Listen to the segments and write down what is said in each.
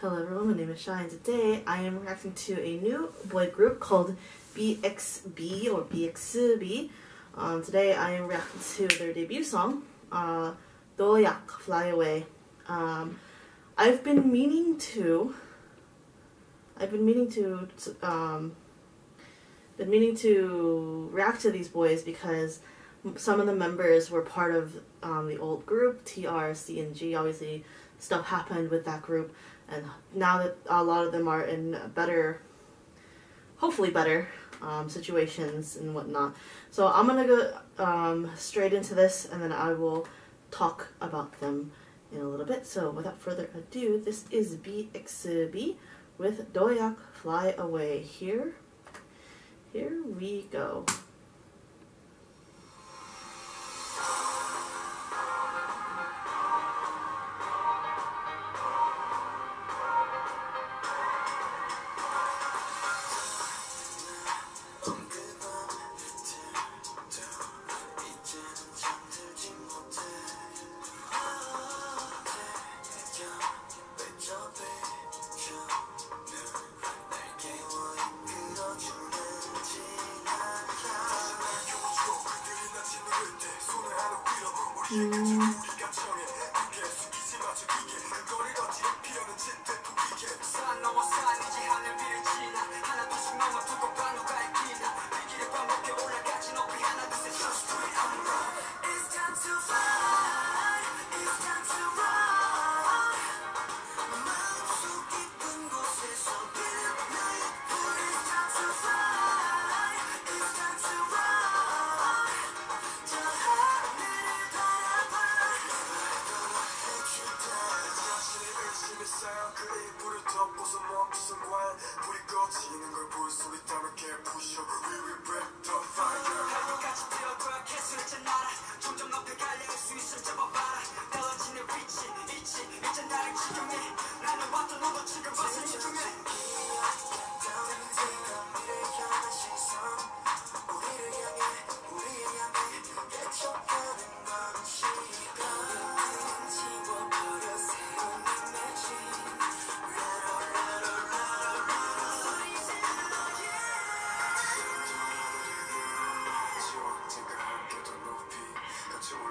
Hello everyone, my name is Shy and today I am reacting to a new boy group called BXB or BXB. Um, today I am reacting to their debut song, uh, Doyak Fly Away. Um, I've been meaning to, I've been meaning to, um, been meaning to react to these boys because some of the members were part of um, the old group, TR, C. Obviously, stuff happened with that group and now that a lot of them are in better, hopefully better um, situations and whatnot. So I'm gonna go um, straight into this and then I will talk about them in a little bit. So without further ado, this is BXB with Doyak Fly Away. Here, here we go. you. We'll break the fire 나는 왔던 너도 지금 와서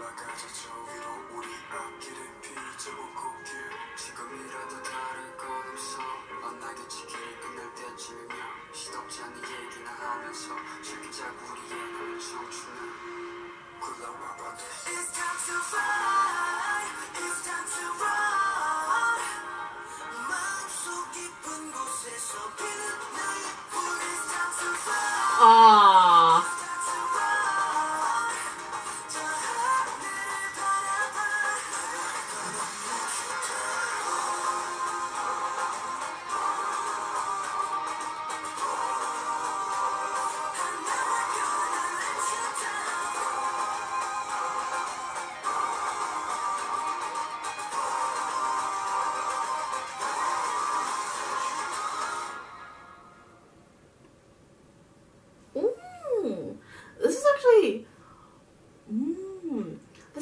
올라가자 저 위로 우리 앞길을 비추고 꽃길 지금이라도 다를 건 없어. 만나겠지 길이 끝날 때쯤이면 시덥지 않은 얘기나 하면서 즐기자고 우리의 남은 청춘을 굴러와봐 It's time to fly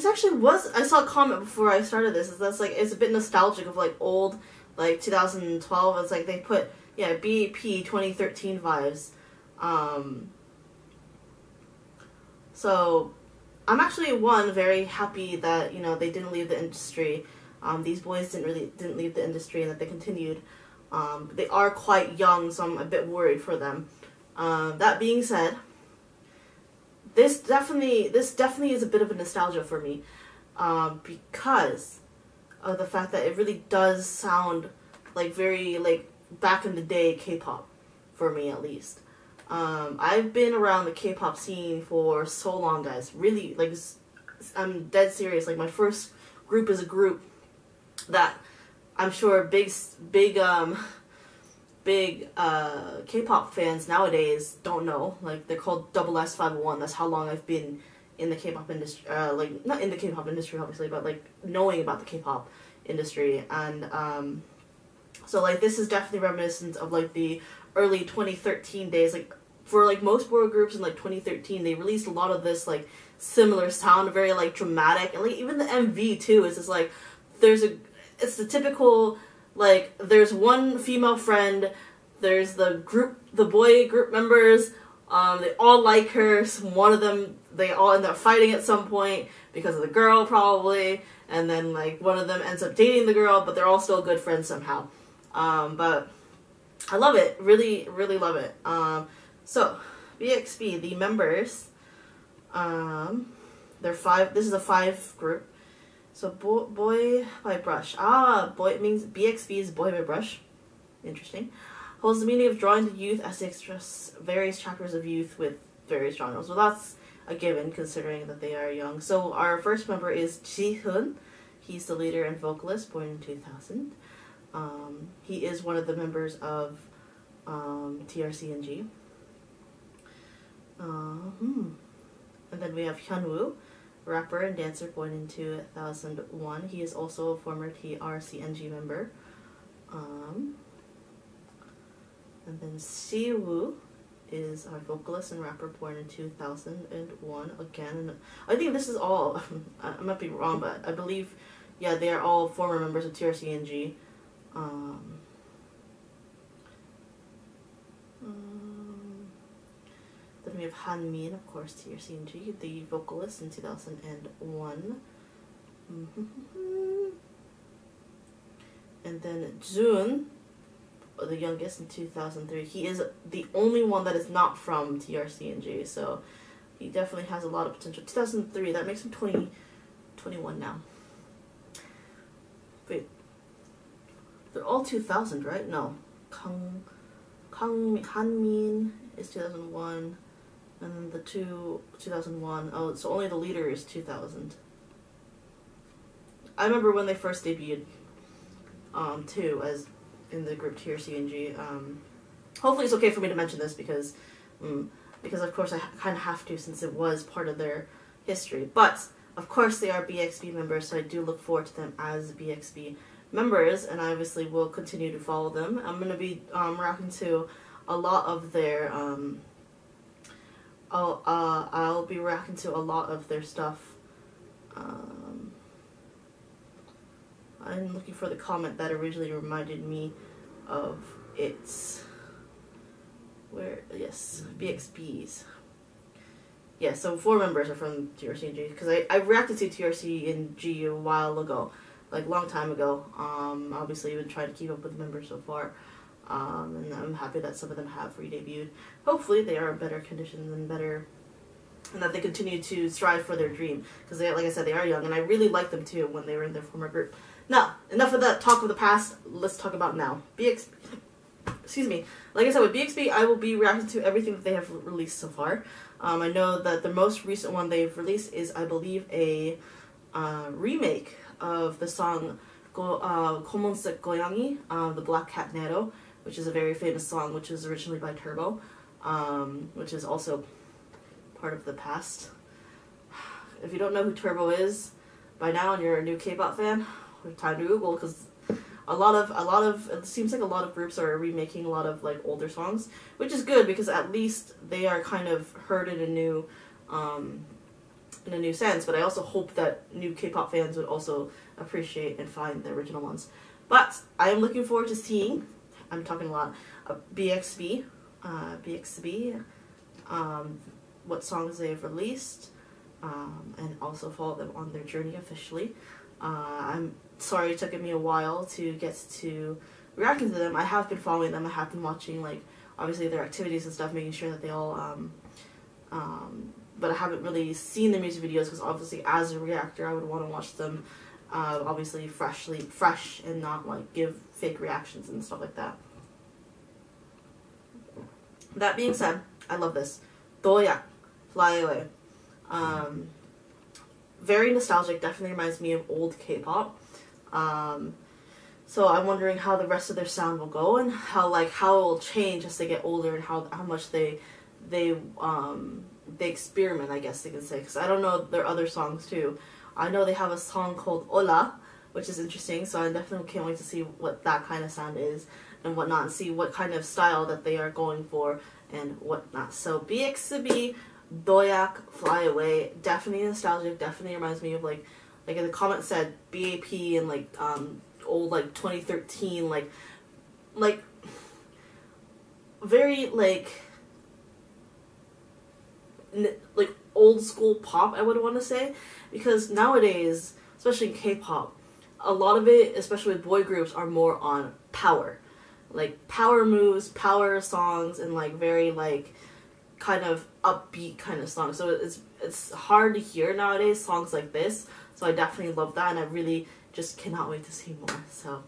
actually was I saw a comment before I started this. Is that's like it's a bit nostalgic of like old like 2012. It's like they put yeah BAP 2013 vibes. Um, so I'm actually one very happy that you know they didn't leave the industry. Um, these boys didn't really didn't leave the industry and that they continued. Um, they are quite young, so I'm a bit worried for them. Uh, that being said, this definitely this definitely is a bit of a nostalgia for me um, because of the fact that it really does sound like very like back in the day K-pop for me at least. Um, I've been around the K-pop scene for so long, guys. Really, like I'm dead serious. Like my first group is a group that I'm sure big big um big uh, K-pop fans nowadays don't know. Like they're called Double S Five Hundred One. That's how long I've been in the K-pop industry. Uh, like not in the K-pop industry, obviously, but like knowing about the K-pop industry. And um, so like this is definitely reminiscent of like the early 2013 days. Like for like most boy groups in like 2013, they released a lot of this like similar sound, very like dramatic, and like even the MV too is just like there's a it's the typical Like there's one female friend, there's the group, the boy group members. Um, they all like her. One of them, they all end up fighting at some point because of the girl, probably. And then like one of them ends up dating the girl, but they're all still good friends somehow. Um, but I love it. Really, really love it. Um, so BXB, the members, um, they're five. This is a five group. So boy, boy by brush. Ah, boy it means BXB is boy by brush. Interesting. Holds the meaning of drawing the youth as they express various chapters of youth with various genres. Well, that's a given considering that they are young. So our first member is Ji Hun. He's the leader and vocalist, born in 2000. Um, he is one of the members of um, TRCNG. Uh, hmm. And then we have Hyunwoo, rapper and dancer born in 2001. He is also a former TRCNG member. Um, and then Siwoo is our vocalist and rapper born in 2001. Again, I think this is all, I might be wrong, but I believe, yeah, they are all former members of TRCNG. Um, we have Han Min, of course, TRCNG, the vocalist in 2001. and then Jun, the youngest in 2003. He is the only one that is not from TRCNG, so he definitely has a lot of potential. 2003, that makes him 20, 21 now. Wait, they're all 2000, right? No. Kang, Kang Han Min is 2001, and the two 2001. Oh, so only the leader is 2000. I remember when they first debuted, um, too, as in the group TRCNG. Um, hopefully, it's okay for me to mention this because, um, because of course I kind of have to since it was part of their history. But of course, they are BXB members, so I do look forward to them as BXB members, and I obviously will continue to follow them. I'm gonna be um, rocking to a lot of their. Um, I'll uh, I'll be rocking to a lot of their stuff. Um, I'm looking for the comment that originally reminded me of its where yes BXBs. Yeah, so four members are from TRCNG because I, I reacted to TRCNG a while ago, like long time ago. Um, obviously, I've been trying to keep up with the members so far, um, and I'm happy that some of them have re-debuted. Hopefully, they are in better condition and better, and that they continue to strive for their dream because they, like I said, they are young, and I really liked them too when they were in their former group. Now, enough of that talk of the past. Let's talk about now. BX, excuse me. Like I said, with BXB, I will be reacting to everything that they have released so far. Um, I know that the most recent one they've released is, I believe, a uh, remake of the song Go, uh, Goyangi, uh, the Black Cat Nero, which is a very famous song, which was originally by Turbo, um, which is also part of the past. If you don't know who Turbo is, by now and you're a new K-pop fan, time to Google because a lot of a lot of it seems like a lot of groups are remaking a lot of like older songs, which is good because at least they are kind of heard in a new um, in a new sense. But I also hope that new K-pop fans would also appreciate and find the original ones. But I am looking forward to seeing. I'm talking a lot. Uh, BXB, uh, BXB, um, what songs they have released, um, and also follow them on their journey officially. Uh, I'm sorry it took me a while to get to reacting to them. I have been following them. I have been watching like obviously their activities and stuff, making sure that they all. Um, um, but I haven't really seen the music videos because obviously as a reactor I would want to watch them uh, obviously freshly fresh and not like give fake reactions and stuff like that. That being said, I love this. Doyak, Fly Away. Um, very nostalgic, definitely reminds me of old K-pop. Um, so I'm wondering how the rest of their sound will go and how like how it will change as they get older and how how much they they um they experiment I guess they can say because I don't know their other songs too. I know they have a song called Ola, which is interesting. So I definitely can't wait to see what that kind of sound is and whatnot, and see what kind of style that they are going for and whatnot. So BXB, Doyak, Fly Away, definitely nostalgic. Definitely reminds me of like like in the comment said BAP and like um old like 2013 like like very like like old school pop I would want to say because nowadays especially in K-pop a lot of it especially with boy groups are more on power. Like power moves power songs and like very like kind of upbeat kind of songs. So it's it's hard to hear nowadays songs like this. So I definitely love that and I really just cannot wait to see more. So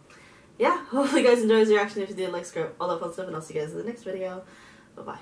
yeah. Hopefully you guys enjoyed this reaction. If you did like subscribe all that fun stuff and I'll see you guys in the next video. Bye bye